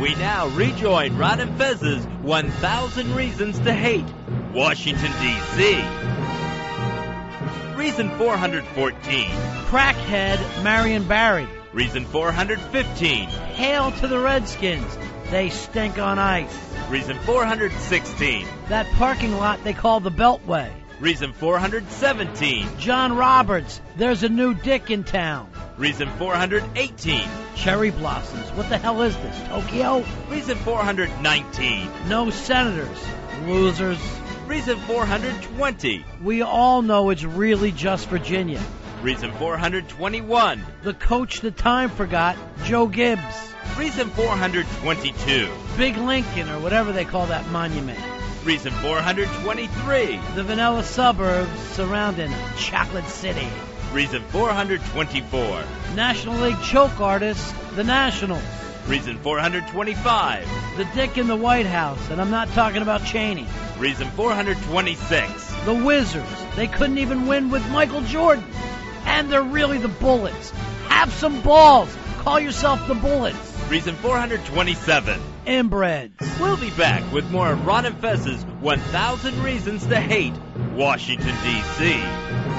We now rejoin Ron and Fez's 1000 Reasons to Hate Washington, D.C. Reason 414. Crackhead Marion Barry. Reason 415. Hail to the Redskins. They stink on ice. Reason 416. That parking lot they call the Beltway. Reason 417. John Roberts. There's a new dick in town. Reason 418. Cherry blossoms. What the hell is this? Tokyo? Reason 419. No senators. Losers. Reason 420. We all know it's really just Virginia. Reason 421. The coach the time forgot, Joe Gibbs. Reason 422. Big Lincoln, or whatever they call that monument. Reason 423. The vanilla suburbs surrounding Chocolate City. Reason 424. National League choke artists, the Nationals. Reason 425. The dick in the White House, and I'm not talking about Cheney. Reason 426. The Wizards. They couldn't even win with Michael Jordan. And they're really the Bullets. Have some balls. Call yourself the Bullets. Reason 427. Inbreds. We'll be back with more of Ron and Fez's 1000 Reasons to Hate Washington, D.C.